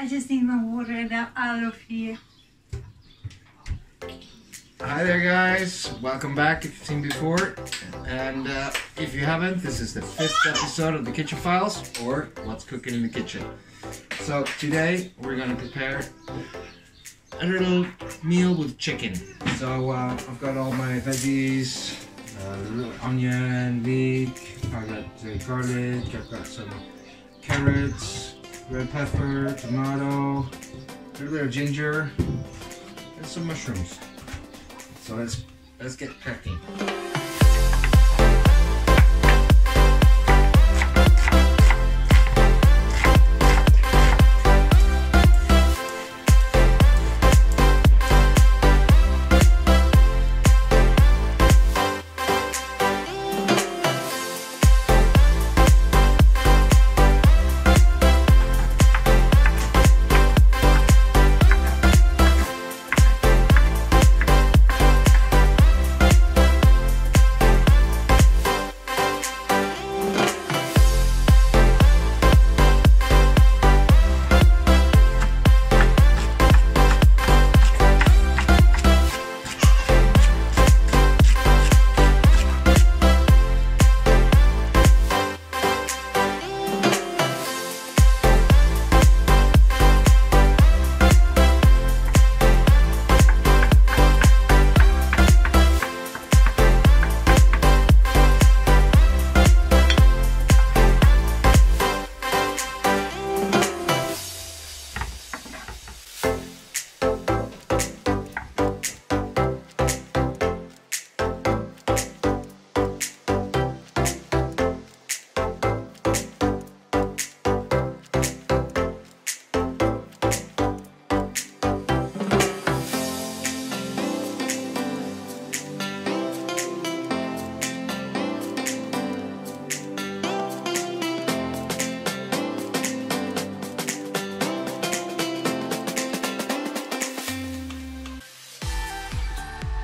I just need my water out of here. Hi there, guys. Welcome back if you've seen before. And uh, if you haven't, this is the fifth episode of the Kitchen Files or What's Cooking in the Kitchen. So today we're to prepare a little meal with chicken. So uh, I've got all my veggies, uh, onion, leek, I've got uh, garlic, I've got some carrots, red pepper, tomato, a little bit of ginger, and some mushrooms. So let's let's get cracking.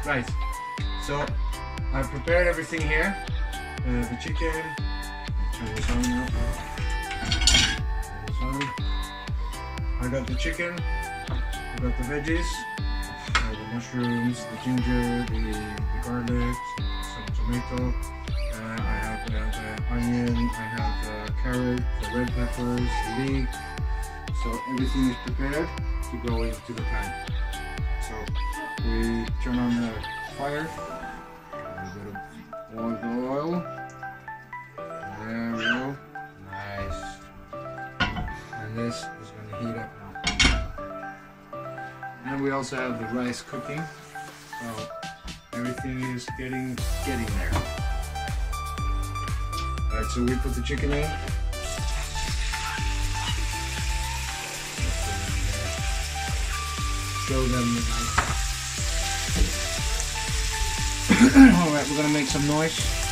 Right. So I've prepared everything here. Uh, the chicken. I got the chicken. I got the veggies. Uh, the mushrooms, the ginger, the, the garlic, some tomato. Uh, I have uh, the onion. I have the carrot, the red peppers, the leek. So everything is prepared to go into the pan. So we turn on the fire. A little bit of oil. There we go. Nice. And this is going to heat up now. And we also have the rice cooking. So everything is getting getting there. Alright, so we put the chicken in. Show them the knife. Alright, we're gonna make some noise.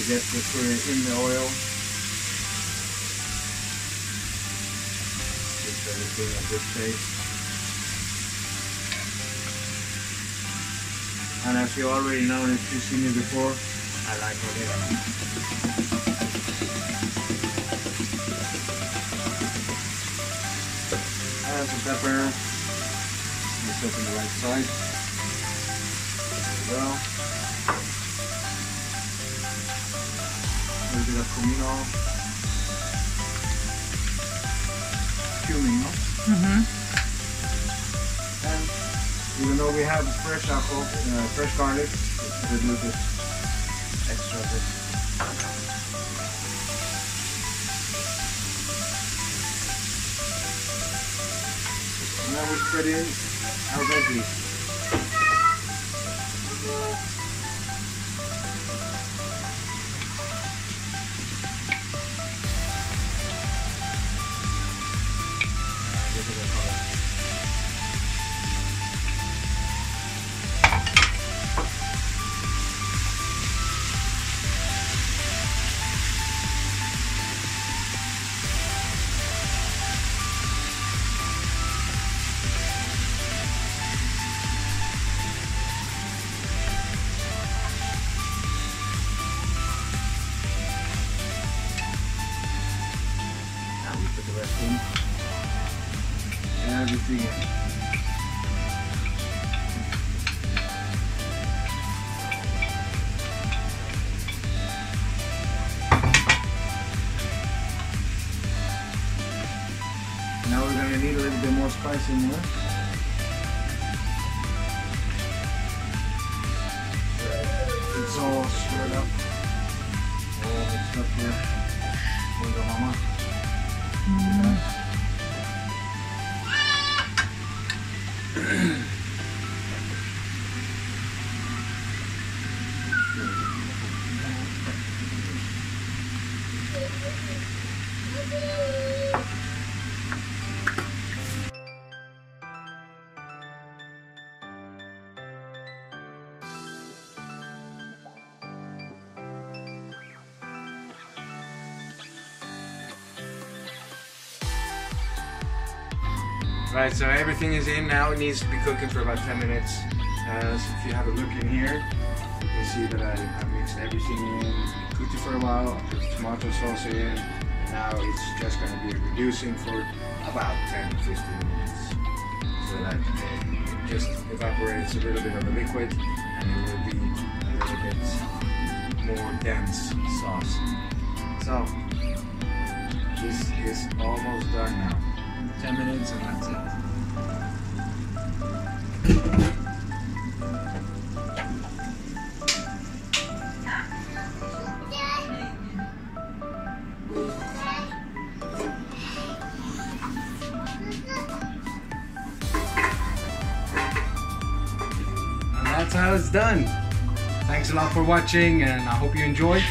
To get the curry in the oil. Gives everything a good taste. And as you already know, if you've seen me before, I like oregano. Add some pepper. Up on the right side. There we go. A little bit of comino. Cumin, no? Mm-hmm. And even though we have fresh apple, uh, fresh garlic, it's a little bit extra bit. And now we spread in our veggies. Everything in. Now we're gonna need a little bit more spice in there. It's all stirred up. All mixed up here. Right, so everything is in now. It needs to be cooking for about 10 minutes. Uh, so if you have a look in here, you can see that I, I mixed everything in, cooked it for a while, I put tomato sauce in, now it's just going to be reducing for about 10 15 minutes. So that it just evaporates a little bit of the liquid and it will be a little bit more dense sauce. So, this is almost done now. 10 minutes and that's it. And that's how it's done. Thanks a lot for watching and I hope you enjoyed.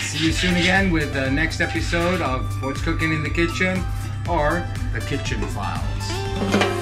See you soon again with the next episode of What's Cooking in the Kitchen or The Kitchen Files.